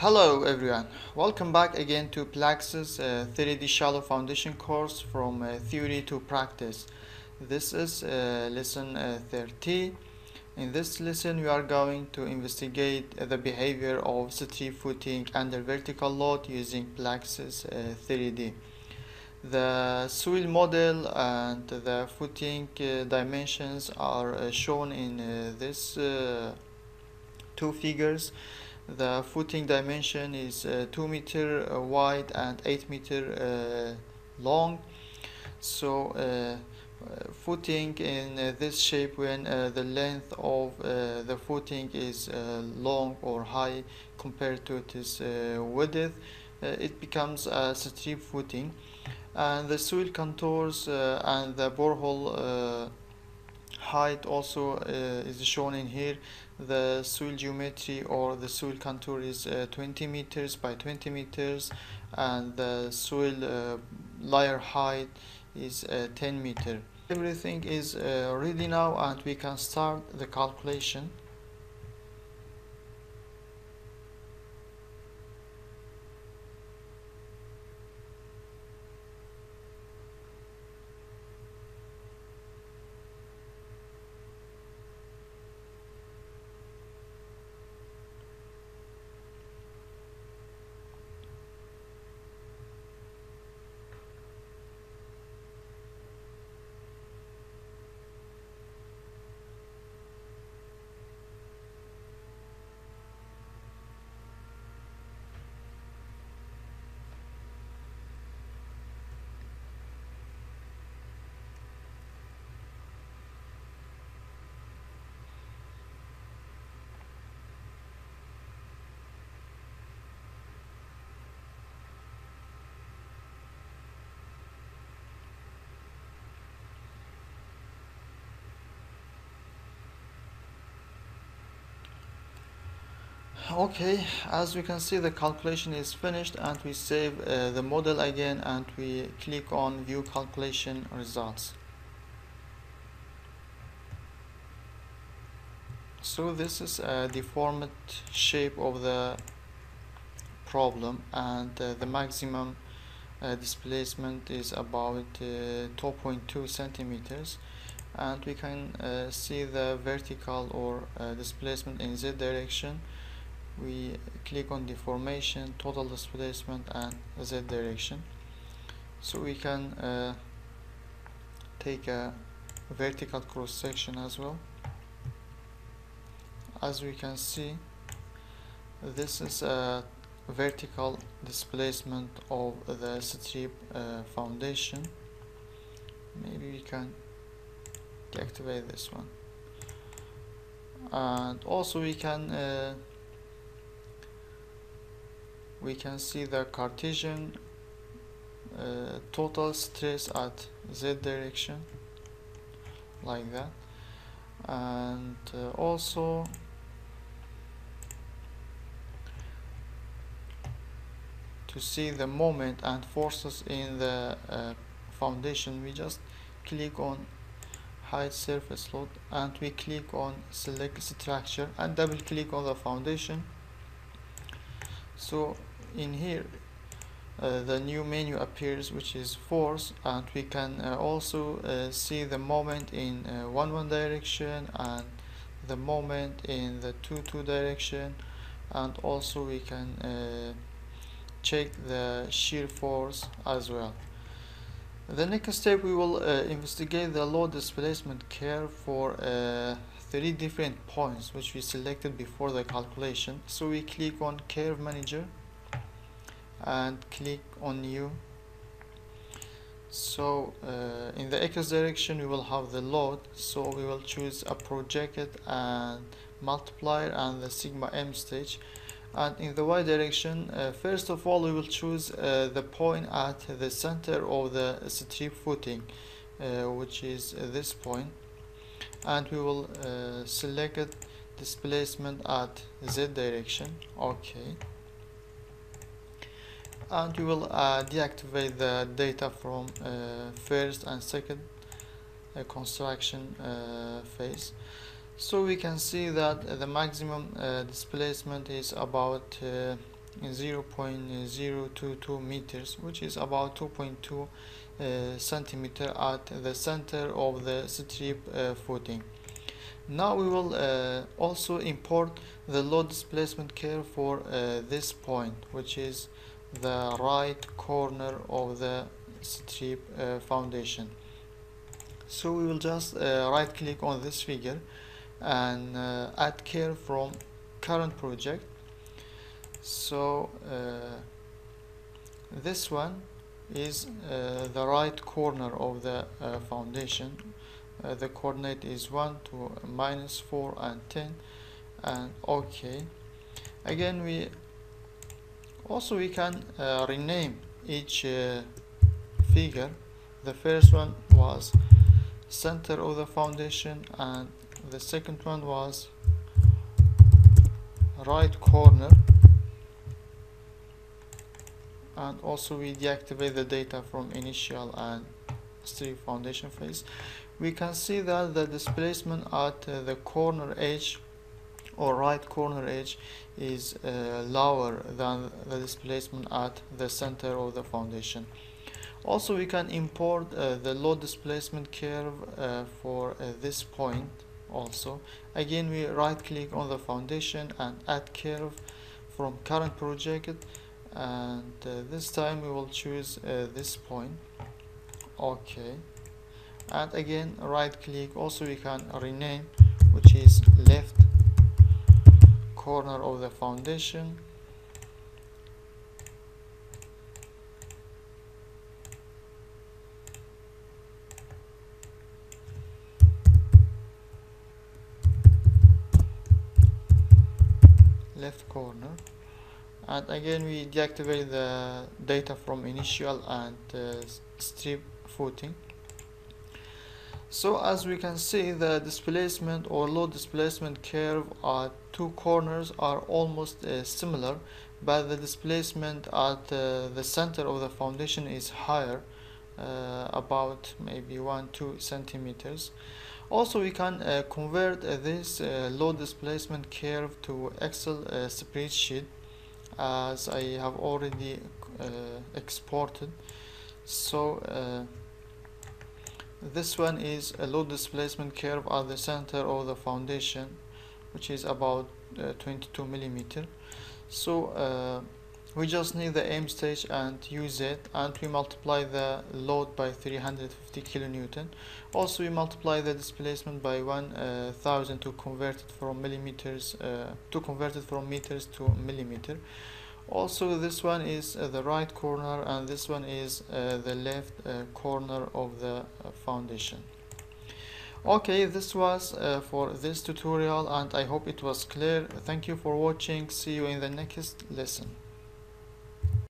Hello everyone, welcome back again to Plaxis uh, 3D Shallow Foundation course from uh, theory to practice. This is uh, lesson uh, 30. In this lesson we are going to investigate the behavior of strip footing under vertical load using Plaxis 3D. Uh, the soil model and the footing uh, dimensions are uh, shown in this two figures the footing dimension is uh, 2 meter uh, wide and 8 meter uh, long. So uh, footing in uh, this shape when uh, the length of the footing is long or high compared to its width it becomes a strip footing. And the soil contours and the borehole height also uh, is shown in here. The soil geometry or the soil contour is uh, 20 meters by 20 meters and the soil uh, layer height is uh, 10 meter. Everything is uh, ready now and we can start the calculation okay as we can see the calculation is finished and we save uh, the model again and we click on view calculation results. So this is a deformed shape of the problem and uh, the maximum uh, displacement is about uh, 2.2 centimeters. And we can uh, see the vertical or uh, displacement in z direction we click on deformation total displacement and z direction. So we can uh, take a vertical cross section as well. As we can see this is a vertical displacement of the strip uh, foundation. Maybe we can deactivate this one. And also we can uh, we can see the Cartesian uh, total stress at z direction like that. And uh, also to see the moment and forces in the uh, foundation we just click on hide surface load and we click on select structure and double click on the foundation. So in here uh, the new menu appears which is force and we can uh, also uh, see the moment in uh, one one direction and the moment in the two two direction. And also we can uh, check the shear force as well. The next step we will uh, investigate the load displacement curve for three different points which we selected before the calculation. So we click on curve manager and click on new. So uh, in the x direction we will have the load. So we will choose a projected and multiplier and the sigma m stage. And in the y direction uh, first of all we will choose uh, the point at the center of the strip footing uh, which is this point. And we will uh, select displacement at z direction. Okay and we will uh, deactivate the data from uh, first and second uh, construction phase. So we can see that the maximum displacement is about 0.022 meters which is about 2.2 uh, centimeter at the center of the strip uh, footing. Now we will uh, also import the load displacement curve for this point which is the right corner of the strip uh, foundation. So we will just uh, right click on this figure and uh, add curve from current project. So uh, this one is the right corner of the foundation. Uh, the coordinate is 1 to minus 4 and 10 and okay. Again we also we can uh, rename each uh, figure. The first one was center of the foundation and the second one was right corner. And also we deactivate the data from initial and strip foundation phase. We can see that the displacement at uh, the corner edge or right corner edge is uh, lower than the displacement at the center of the foundation. Also we can import uh, the load displacement curve uh, for uh, this point also. Again we right click on the foundation and add curve from current project and uh, this time we will choose this point. Okay. And again right click also we can rename which is left corner of the foundation. Left corner. And again we deactivate the data from initial and uh, strip footing so as we can see the displacement or load displacement curve at two corners are almost uh, similar but the displacement at uh, the center of the foundation is higher uh, about maybe 1 2 centimeters. Also we can uh, convert uh, this uh, load displacement curve to excel spreadsheet as I have already exported. So this one is a load displacement curve at the center of the foundation which is about uh, 22 millimeter. So uh, we just need the m stage and use it and we multiply the load by 350 kilonewton. Also we multiply the displacement by 1000 uh, to convert it from millimeters uh, to convert it from meters to millimeter. Also this one is uh, the right corner and this one is uh, the left corner of the foundation. Okay this was uh, for this tutorial and I hope it was clear. Thank you for watching. See you in the next lesson